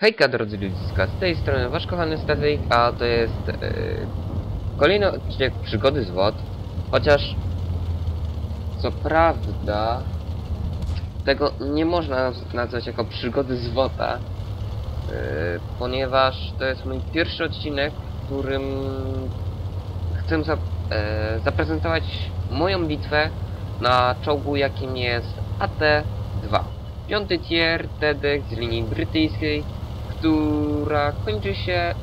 Hejka drodzy ludziska, z tej strony wasz kochany Statyk, a to jest e, kolejny odcinek przygody z WOD, chociaż co prawda tego nie można naz- nazwać jako przygody z WODa, e, ponieważ to jest mój pierwszy odcinek, w którym chcę za, e, zaprezentować moją bitwę na czołgu jakim jest AT-2. Piąty tier TEDx z linii brytyjskiej, która kończy się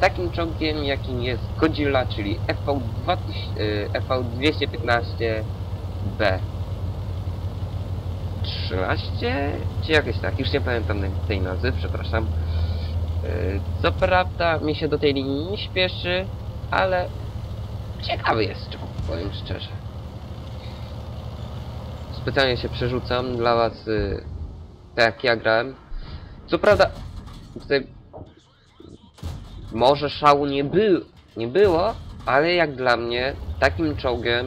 takim czołgiem jakim jest Godzilla, czyli FV-2000, y, FV-215B. 13? Czy jakoś tak, już nie pamiętam tej nazwy, przepraszam. Y, Co prawda mi się do tej linii nie śpieszy, ale ciekawy jest czołg, powiem szczerze. Specjalnie się przerzucam dla was, y, tak jak ja grałem. Co prawda, tutaj może szału nie, był, nie było, ale jak dla mnie takim czołgiem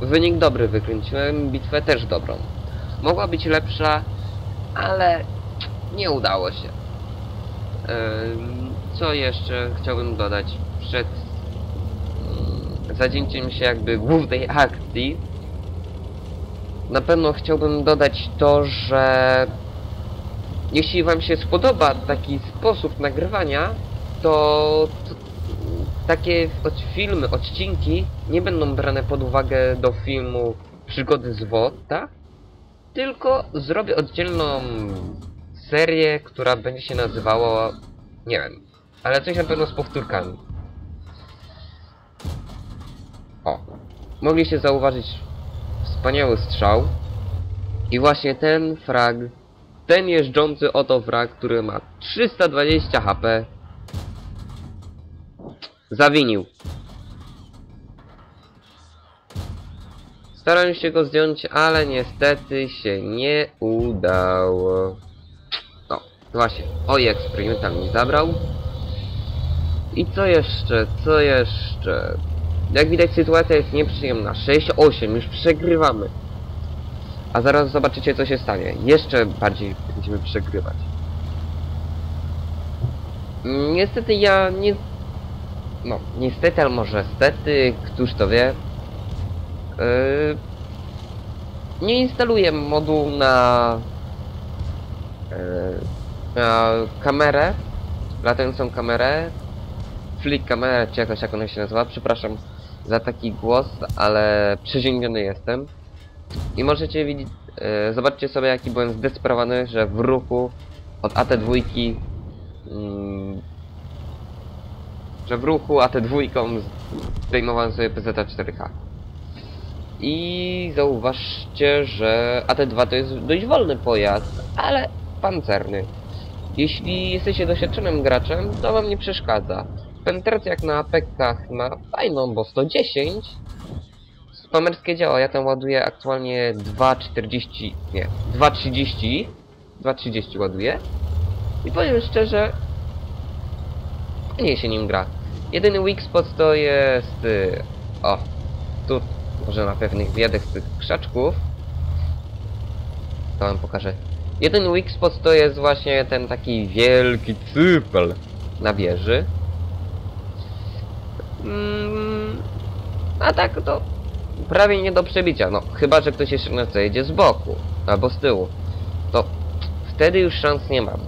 wynik dobry wykręciłem, bitwę też dobrą. Mogła być lepsza, ale nie udało się. Co jeszcze chciałbym dodać przed mm, zacięciem się jakby głównej akcji? Na pewno chciałbym dodać to, że jeśli wam się spodoba taki sposób nagrywania, to, to takie filmy, odcinki nie będą brane pod uwagę do filmu Przygody z WOTA, tylko zrobię oddzielną serię, która będzie się nazywała, nie wiem, ale coś na pewno z powtórkami. O, mogliście zauważyć wspaniały strzał i właśnie ten frag ten jeżdżący oto wrak, który ma 320 HP zawinił. Starałem się go zdjąć, ale niestety się nie udało. No, właśnie, oj eksperymental mi zabrał. I co jeszcze, co jeszcze? Jak widać sytuacja jest nieprzyjemna. 6-8, już przegrywamy. A zaraz zobaczycie co się stanie. Jeszcze bardziej będziemy przegrywać. Niestety ja nie... No, niestety, ale może stety, któż to wie. Yy... Nie instaluję moduł na... Yy... Na kamerę. Latającą kamerę. Flick kamerę, czy jakoś jak ona się nazywa. Przepraszam za taki głos, ale przeziębiony jestem. I możecie widzieć, e, zobaczcie sobie jaki byłem zdesperowany, że w ruchu od AT2 mm, że w ruchu AT2 zdejmowałem sobie PZ-4K. I zauważcie, że AT2 to jest dość wolny pojazd, ale pancerny. Jeśli jesteście doświadczonym graczem, to wam nie przeszkadza. Penetracja jak na apekach ma fajną, bo 110 spamerskie działa. Ja tam ładuję aktualnie 2,40, nie, 2,30, 2,30 ładuję. I powiem szczerze, nie się nim gra. Jedyny weak spot to jest, y, o, tu, może na pewnych wiedek z tych krzaczków. To wam pokażę. Jedyny weak spot to jest właśnie ten taki wielki cypel na wieży. Mm, a tak to prawie nie do przebicia. No, chyba, że ktoś jeszcze nas jedzie z boku albo z tyłu. To wtedy już szans nie mamy.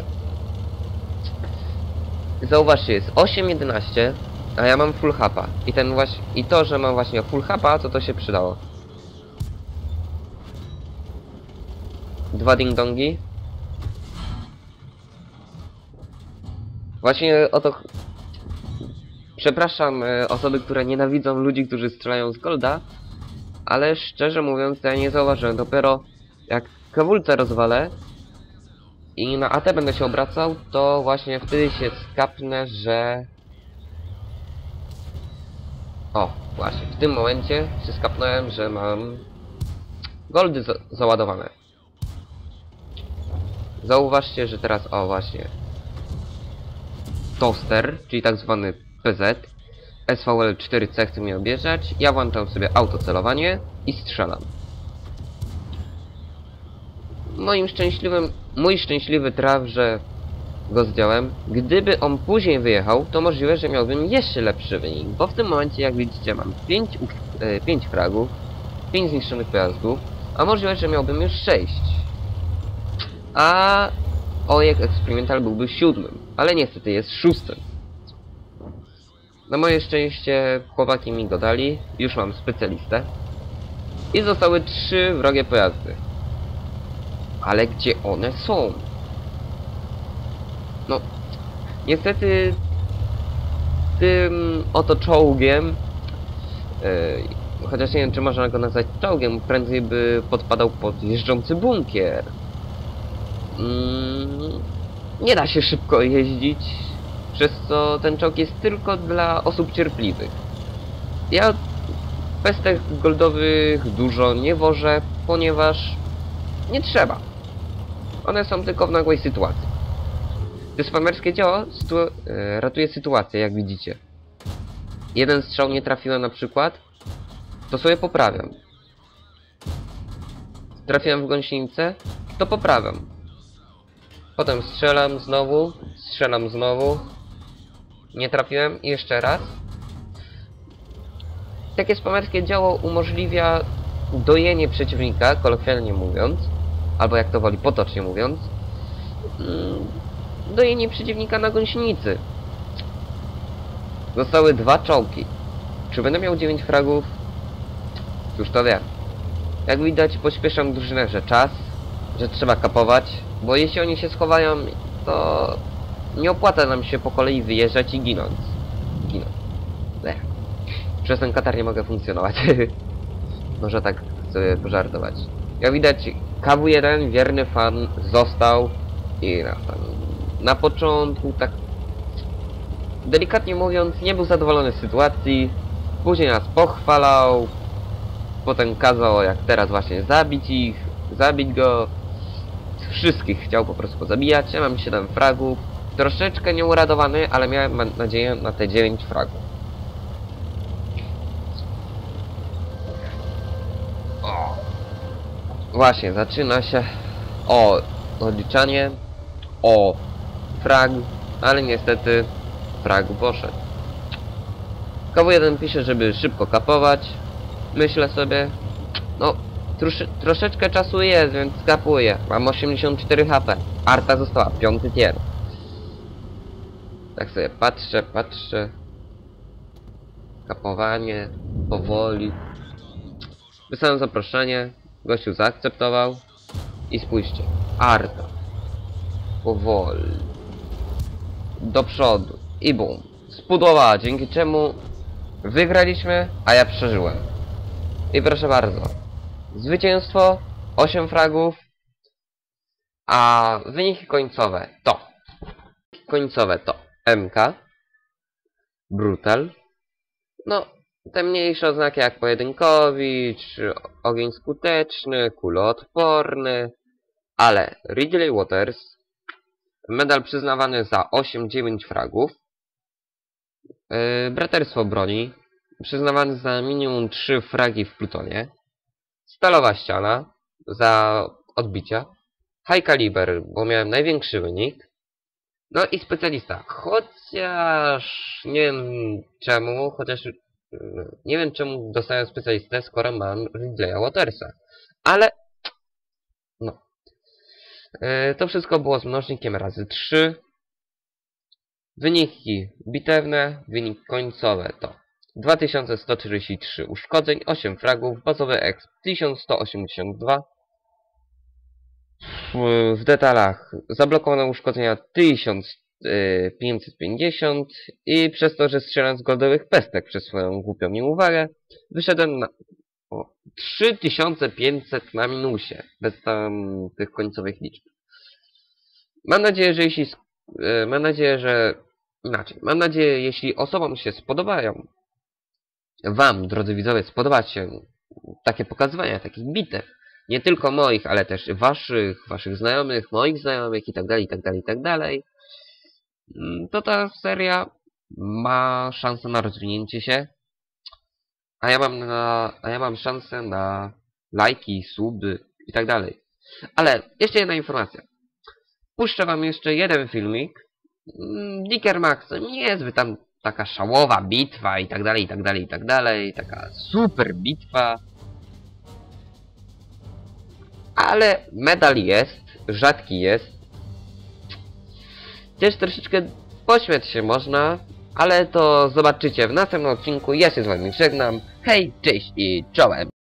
Zauważcie, jest 8.11, a ja mam full hapa. I ten właśnie, i to, że mam właśnie full hapa, to to się przydało. Dwa ding-dongi. Właśnie o to... Przepraszam e, osoby, które nienawidzą ludzi, którzy strzelają z golda, ale szczerze mówiąc, ja nie zauważyłem. Dopiero jak kawulce rozwalę i na AT będę się obracał, to właśnie wtedy się skapnę, że... O, właśnie, w tym momencie się skapnąłem, że mam goldy za załadowane. Zauważcie, że teraz, o właśnie, toaster, czyli tak zwany PZ, SVL 4C chce mnie objeżdżać, ja włączam sobie autocelowanie i strzelam. Moim szczęśliwym mój szczęśliwy traf, że go zdjąłem. Gdyby on później wyjechał, to możliwe, że miałbym jeszcze lepszy wynik, bo w tym momencie, jak widzicie, mam 5, 5 fragów, 5 zniszczonych pojazdów, a możliwe, że miałbym już 6. A Ojek Experimental byłby siódmym, ale niestety jest szóstym. Na moje szczęście chłopaki mi go dali, już mam specjalistę. I zostały trzy wrogie pojazdy. Ale gdzie one są? No, niestety tym oto czołgiem, yy, chociaż nie wiem czy można go nazwać czołgiem, prędzej by podpadał pod jeżdżący bunkier. Mm, nie da się szybko jeździć, przez co ten czołg jest tylko dla osób cierpliwych. Ja pestek goldowych dużo nie wożę, ponieważ nie trzeba. One są tylko w nagłej sytuacji. To spamerskie dzieło e, ratuje sytuację, jak widzicie. Jeden strzał nie trafiłem na przykład, to sobie poprawiam. Trafiłem w gąsienicę, to poprawiam. Potem strzelam znowu, strzelam znowu. Nie trafiłem jeszcze raz. Takie spamerskie działo umożliwia dojenie przeciwnika, kolokwialnie mówiąc, albo jak to woli, potocznie mówiąc, mm, dojenie przeciwnika na gąsienicy. Zostały dwa czołki. Czy będę miał 9 fragów? Już to wiem. Jak widać, pośpieszam drużynę, że czas, że trzeba kapować, bo jeśli oni się schowają, to nie opłaca nam się po kolei wyjeżdżać i ginąć. Ginąć. Ech. Przez ten katar nie mogę funkcjonować. Może tak sobie pożartować. Jak widać, KW1, wierny fan, został i na, tam, na początku tak delikatnie mówiąc nie był zadowolony z sytuacji, później nas pochwalał, potem kazał jak teraz właśnie zabić ich, zabić go, wszystkich chciał po prostu pozabijać, ja mam 7 fragów, troszeczkę nieuradowany, ale miałem nadzieję na te 9 fragów. O. Właśnie, zaczyna się o odliczanie, o frag, ale niestety frag poszedł. KW1 pisze, żeby szybko kapować. Myślę sobie, no trosze, troszeczkę czasu jest, więc kapuję. Mam 84 HP. Arta została, piąty tier. Tak sobie patrzę, patrzę. Kapowanie, powoli. Wysłałem zaproszenie, gościu zaakceptował. I spójrzcie, Arta. Powoli. Do przodu. I bum. Spudłowała, dzięki czemu wygraliśmy, a ja przeżyłem. I proszę bardzo. Zwycięstwo, 8 fragów, a wyniki końcowe to. Końcowe to MK, Brutal, no te mniejsze oznaki jak pojedynkowicz, ogień skuteczny, kuloodporny, ale Ridley Waters, medal przyznawany za 8-9 fragów, yy, braterstwo broni, przyznawany za minimum 3 fragi w plutonie, stalowa ściana za odbicia, high caliber, bo miałem największy wynik, no i specjalista. Chociaż nie wiem czemu, chociaż nie wiem czemu dostałem specjalistę, skoro mam Ridleya Watersa. Ale no. E, to wszystko było z mnożnikiem razy 3. Wyniki bitewne, wynik końcowy to 2143 uszkodzeń, 8 fragów, bazowy exp 1182, w, detalach zablokowane uszkodzenia 1550 i przez to, że strzelam z goldowych pestek przez swoją głupią nieuwagę, wyszedłem na o, 3500 na minusie, bez tam tych końcowych liczb. Mam nadzieję, że jeśli e, mam nadzieję, że inaczej. Mam nadzieję, jeśli osobom się spodobają, wam, drodzy widzowie, spodoba się takie pokazywania takich bitew, nie tylko moich, ale też waszych, waszych znajomych, moich znajomych i tak dalej, i tak dalej, i tak dalej, mm, to ta seria ma szansę na rozwinięcie się, a ja mam na, a ja mam szansę na lajki, suby i tak dalej. Ale jeszcze jedna informacja. puszczę wam jeszcze jeden filmik. Mm, Dicker Max nie jest tam taka szałowa bitwa i tak dalej, i tak dalej, i tak dalej. Taka super bitwa. Ale medal jest, rzadki jest. Też troszeczkę pośmiać się można, ale to zobaczycie w następnym odcinku. Ja się z wami żegnam. Hej, cześć i czołem!